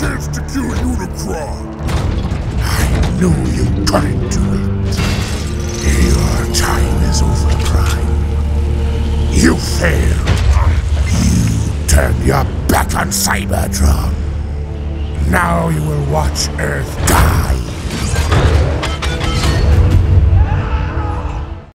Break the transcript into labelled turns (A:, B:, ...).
A: chance to kill Unicron. I knew you couldn't do it. Your time is over, Prime. You failed. You turned your back on Cybertron. Now you will watch Earth die